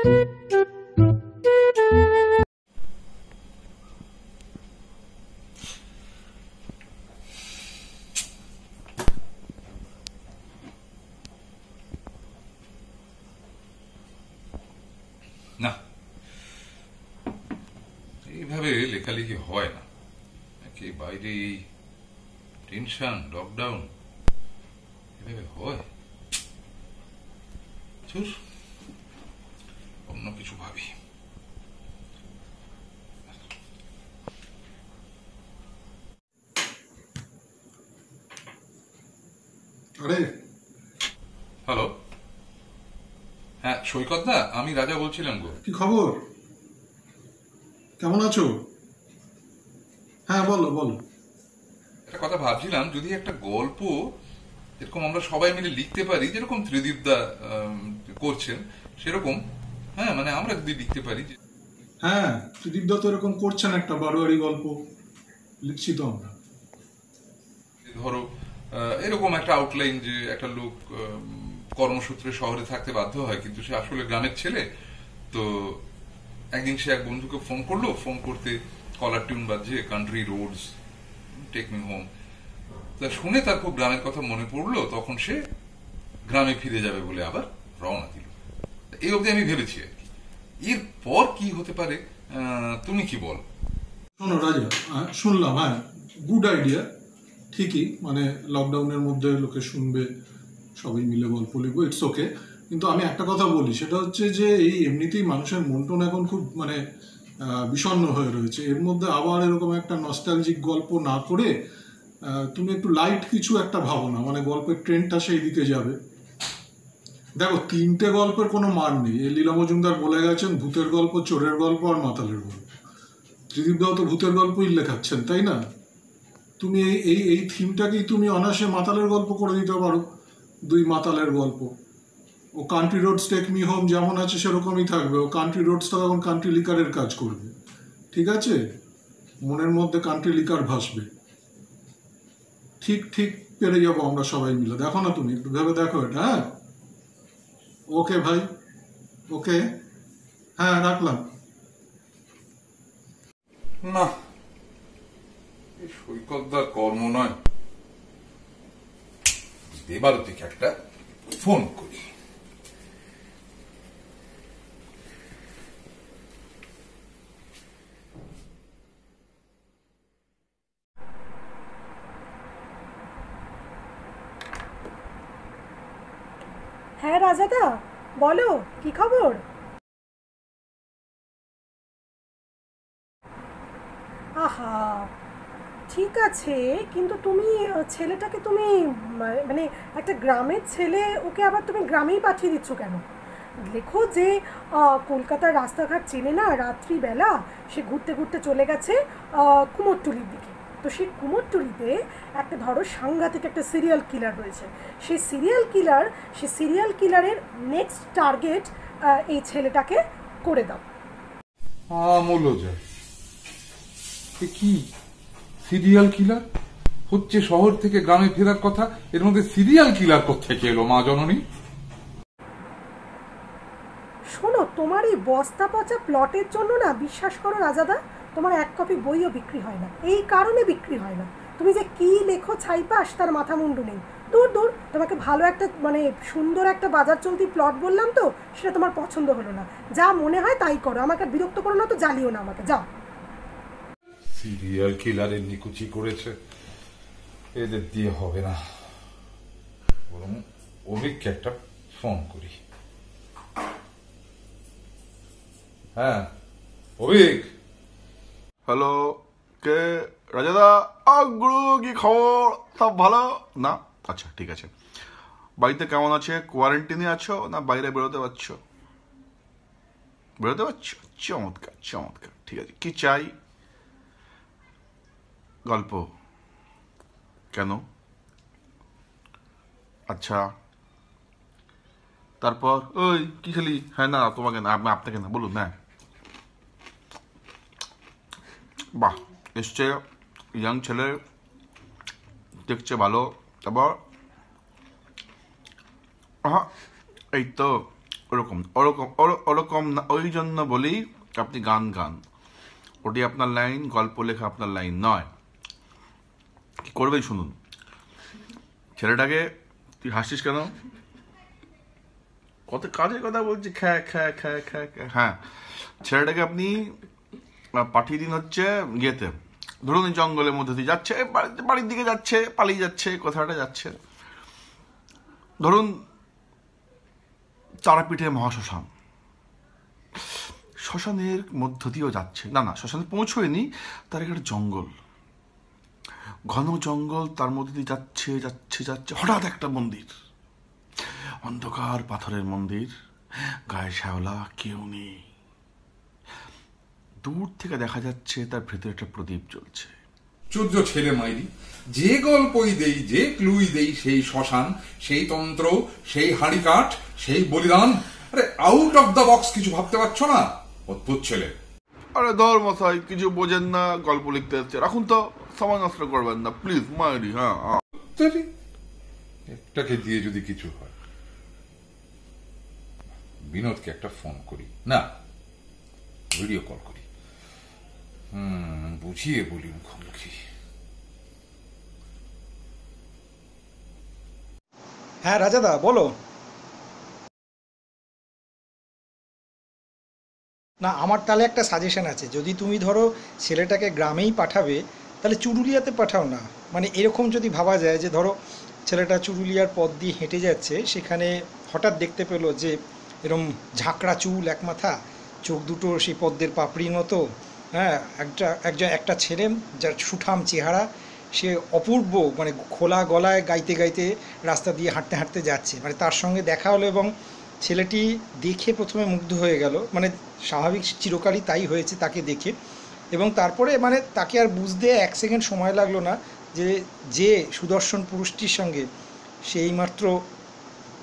না। এইভাবে লেখালেখি হয় না। নাকি বাইরে টেনশন লকডাউন এভাবে হয়? চুর অন্য কিছু ভাবি। আরে। হ্যালো। হ্যাঁ সৈকত দা আমি রাজা বলছিলাম গো। কি খবর? কেমন আছো? হ্যাঁ বলো বলো। একটা কথা ভাবছিলাম যদি একটা গল্প এরকম আমরা সবাই মিলে লিখতে পারি যেরকম ত্রিদীপ দা করছেন সেরকম হ্যাঁ মানে আমরা যদি লিখতে পারি যে হ্যাঁ ত্রিদীপ দত্ত এরকম করছেন একটা বারোয়ারি গল্প। লিখছি তো আমরা। ধরো এরকম একটা আউটলাইন যে একটা লোক কর্মসূত্রে শহরে থাকতে বাধ্য হয় কিন্তু সে আসলে গ্রামের ছেলে। তো একদিন সে এক বন্ধুকে ফোন করল ফোন করতে কলার টিউন বাজছে country roads take me home তা শুনে তার খুব গ্রামের কথা মনে পড়ল তখন সে গ্রামে ফিরে যাবে বলে আবার রওনা দিল। এই অবধি আমি ভেবেছি আর কি। এরপর কি হতে পারে তুমি কি বল? শোনো রাজা শুনলাম হ্যাঁ গুড আইডিয়া ঠিকই মানে লকডাউনের মধ্যে লোকে শুনবে সবাই মিলে গল্প লিখব ইটস ওকে কিন্তু আমি একটা কথা বলি সেটা হচ্ছে যে এই এমনিতেই মানুষের মন টন এখন খুব মানে আহ, বিষণ্ণ হয়ে রয়েছে। এর মধ্যে আবার এরকম একটা নস্টালজিক গল্প না করে তুমি একটু লাইট কিছু একটা ভাবো না মানে গল্পের ট্রেন্ডটা সেই দিকে যাবে। দেখো, তিনটে গল্পের কোনো মান নেই। এই লীলা মজুমদার বলে গেছেন, ভূতের গল্প, চোরের গল্প আর মাতালের গল্প। ত্রিদীপ দাও তো ভূতের গল্পই লেখাচ্ছেন, তাই না? তুমি এই এই এই থিমটাকেই তুমি অনায়াসে মাতালের গল্প করে দিতে পারো, দুই মাতালের গল্প। ও country roads take me home যেমন আছে সেরকমই থাকবে। ও কান্ট্রি রোডসটা তখন কান্ট্রি লিকারের কাজ করবে। ঠিক আছে? মনের মধ্যে কান্ট্রি লিকার ভাসবে। ঠিক ঠিক পেরে যাব আমরা সবাই মিলে। দেখো না তুমি, একটু ভেবে দেখো এটা হ্যাঁ? ওকে ভাই ওকে হ্যাঁ রাখলাম। না। সৈকতদার কর্ম নয়। দেবারতিকে একটা ফোন করি। হ্যাঁ রাজাদা, বলো, কি খবর? আহা, ঠিক আছে, কিন্তু তুমি, ছেলেটাকে তুমি মানে একটা গ্রামের ছেলে, ওকে আবার তুমি গ্রামেই পাঠিয়ে দিচ্ছ কেন? লেখো যে কলকাতার রাস্তাঘাট চেনে না, রাত্রিবেলা সে ঘুরতে ঘুরতে চলে গেছে কুমোরটুলির দিকে। তো সেই কুমোরটুলিতে একটা ধরো সাংঘাতিক একটা সিরিয়াল কিলার রয়েছে। সেই সিরিয়াল কিলার সেই সিরিয়াল কিলারের নেক্সট টার্গেট এই ছেলেটাকে করে দাও। কি? সিরিয়াল কিলার হচ্ছে শহর থেকে গ্রামে ফেরার কথা? এর মধ্যে সিরিয়াল কিলার কোথেকে এলো মা জননী? শোনো তোমার এই বস্তা পচা প্লটের জন্য না বিশ্বাস করো রাজাদা তোমার এক কপি বইও বিক্রি হয় না। এই কারণে বিক্রি হয় না। তুমি যে কি লেখো ছাইপাস তার মাথা মুন্ডু নেই। দূর দূর, তোমাকে ভালো একটা মানে সুন্দর একটা বাজার চলতি প্লট বললাম তো, সেটা তোমার পছন্দ হলো না। যা মনে হয় তাই করো। আমাকে বিরক্ত করো না তো, জ্বালিও না আমাকে। যাও। সিরিয়াল কিলারের নিকুচি করেছে। এদের দিয়ে হবে না। বরং অভিককে একটা ফোন করি। হ্যাঁ অভিক! হ্যালো, কে? রাজাদা? আগ্রু কি খবর, সব ভালো? না? আচ্ছা ঠিক আছে। বাড়িতে কেমন আছে? কোয়ারেন্টিনে আছো? না বাইরে বেরোতে পারছ? বেরোতে পারছ? চমৎকার চমৎকার। ঠিক আছে, কি চাই? গল্প। কেন? আচ্ছা। তারপর? ওই, কি খেলি? হ্যাঁ না, তোমাকে না আপনি আপনাকে না, বলুন হ্যাঁ। বাহ নিশ্চয় ইয়াং ছেলে, দেখছে ভালো, তারপর, আহা, এই তো ওরকম ওরকম ওরকম ওই জন্য বলেই আপনি গান গান। ওটি আপনার লাইন, গল্প লেখা আপনার লাইন নয়। কি করবেই শুনুন। ছেলেটাকে তুই হাসছিস কেন? কত কাজের কথা বলছি খ্যা খ্যা খ্যা খ্যা। হ্যাঁ ছেলেটাকে আপনি পাঠিয়ে দিন হচ্ছে ইয়েতে। ধরুন জঙ্গলের মধ্যে দিয়ে যাচ্ছে বাড়ির দিকে যাচ্ছে, পালিয়ে যাচ্ছে, কোথাটা যাচ্ছে। ধরুন তারাপীঠে মহাশ্মশান। শ্মশানের মধ্য দিয়েও যাচ্ছে। না না, শ্মশানে পৌঁছয়নি, তার একটা জঙ্গল। ঘন জঙ্গল, তার মধ্যে দিয়ে যাচ্ছে যাচ্ছে যাচ্ছে, হঠাৎ একটা মন্দির। অন্ধকার পাথরের মন্দির, গায়ে শ্যাওলা, কেউ নেই। দূর থেকে দেখা যাচ্ছে তার ভেতরে একটা প্রদীপ জ্বলছে। চোদ্দ ছেলে মাইরি যে গল্পই দেই যে ক্লুই দেই সেই শ্মশান সেই তন্ত্র সেই হাড়ি কাঠ সেই বলিদান আরে আউট অফ দ্য বক্স কিছু ভাবতে পারছ না? অদ্ভুত ছেলে। আরে ধর মশাই কিছু বোঝেন না গল্প লিখতে যাচ্ছে রাখুন তো সময় নষ্ট করবেন না প্লিজ মায়েরি হ্যাঁ হ্যাঁ। একটাকে দিয়ে যদি কিছু হয়। বিনোদকে একটা ফোন করি। না ভিডিও কল করি। বুঝিয়ে বলি মুখোমুখি হ্যাঁ রাজাদা বলো না আমার তাহলে একটা সাজেশন আছে। যদি তুমি ধরো ছেলেটাকে গ্রামেই পাঠাবে, তাহলে চুরুলিয়াতে পাঠাও না। মানে এরকম যদি ভাবা যায় যে ধরো ছেলেটা চুরুলিয়ার পথ দিয়ে হেঁটে যাচ্ছে, সেখানে হঠাৎ দেখতে পেল যে এরম ঝাঁকড়া চুল এক মাথা, চোখ দুটো সেই পদ্মের পাপড়ির মতো হ্যাঁ একটা, একজন, একটা ছেলে, যার সুঠাম চেহারা, সে অপূর্ব মানে খোলা গলায় গাইতে গাইতে রাস্তা দিয়ে হাঁটতে হাঁটতে যাচ্ছে। মানে তার সঙ্গে দেখা হলো এবং ছেলেটি দেখে প্রথমে মুগ্ধ হয়ে গেল। মানে স্বাভাবিক চিরকালই তাই হয়েছে তাকে দেখে। এবং তারপরে মানে তাকে আর বুঝতে এক সেকেন্ড সময় লাগল না যে যে সুদর্শন পুরুষটির সঙ্গে সেই মাত্র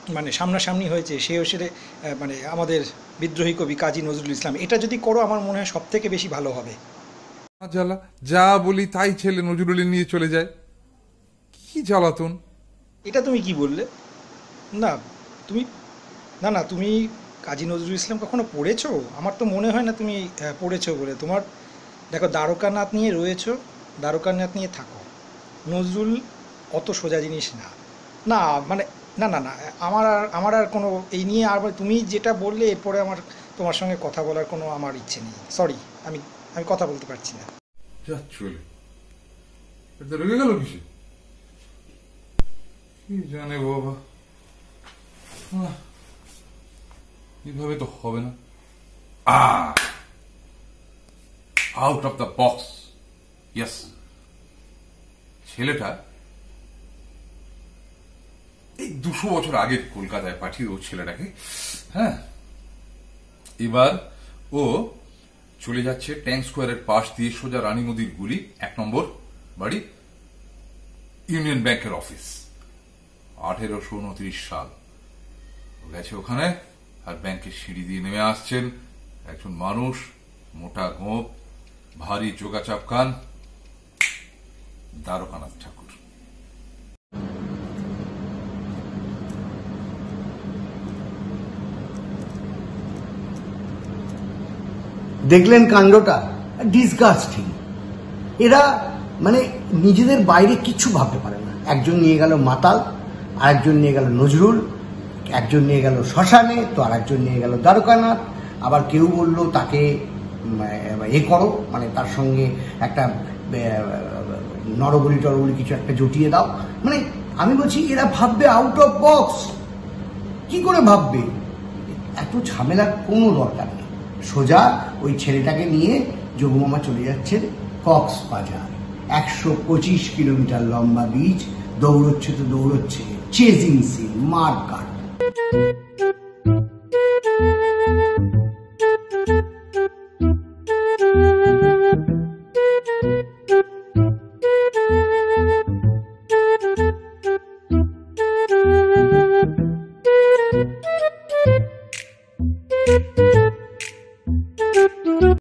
মানে সামনাসামনি হয়েছে সে আহ, মানে আমাদের বিদ্রোহী কবি কাজী নজরুল ইসলাম এটা যদি করো আমার মনে হয় সব থেকে বেশি ভালো হবে। জ্বালা যা বলি তাই ছেলে নজরুল নিয়ে চলে যায়। কি জ্বালাতন? এটা তুমি কি বললে? না তুমি না না তুমি কাজী নজরুল ইসলাম কখনো পড়েছো? আমার তো মনে হয় না তুমি পড়েছো বলে। তোমার দেখো দ্বারকানাথ নিয়ে রয়েছো দ্বারকানাথ নিয়ে থাকো। নজরুল অত সোজা জিনিস না। না মানে না না না, আমার আর আমার আর কোনো, এই নিয়ে আর তুমি যেটা বললে, এরপরে আমার, তোমার সঙ্গে কথা বলার কোনো আমার ইচ্ছে নেই। সরি আমি আমি কথা বলতে পারছি না। রেগে গেল কিসে? কি জানে বাবা। এভাবে তো হবে না। Out of the box yes ছেলেটা এই দুশো বছর আগে কলকাতায় পাঠিয়ে ও ছেলেটাকে হ্যাঁ? এবার ও চলে যাচ্ছে ট্যাঙ্ক স্কোয়ারের পাশ দিয়ে সোজা রানী নদীর গুলি, এক নম্বর বাড়ি ইউনিয়ন ব্যাংকের অফিস আঠেরোশো উনত্রিশ সাল। গেছে ওখানে, আর ব্যাংকের সিঁড়ি দিয়ে নেমে আসছেন একজন মানুষ, মোটা গোপ ভারী যোগাচাপ কান দ্বারকানাথ ঠাকুর। দেখলেন কাণ্ডটা? ডিসগাস্টিং এরা মানে নিজেদের বাইরে কিছু ভাবতে পারে না। একজন নিয়ে গেল মাতাল, আরেকজন নিয়ে গেল নজরুল, একজন নিয়ে গেল শ্মশানে, তো আরেকজন নিয়ে গেল দ্বারকানাথ। আবার কেউ বলল, তাকে এ করো। মানে তার সঙ্গে একটা নরবলি টরবলি কিছু একটা জটিয়ে দাও। মানে আমি বলছি, এরা ভাববে আউট অফ বক্স কি করে ভাববে? এত ঝামেলার কোনো দরকার নেই। সোজা ওই ছেলেটাকে নিয়ে যোগমামা চলে যাচ্ছেন কক্সবাজার একশো পঁচিশ কিলোমিটার লম্বা বীজ দৌড়চ্ছে তো দৌড়চ্ছে। চেজিং সিন মার কাট